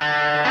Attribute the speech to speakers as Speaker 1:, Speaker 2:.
Speaker 1: There's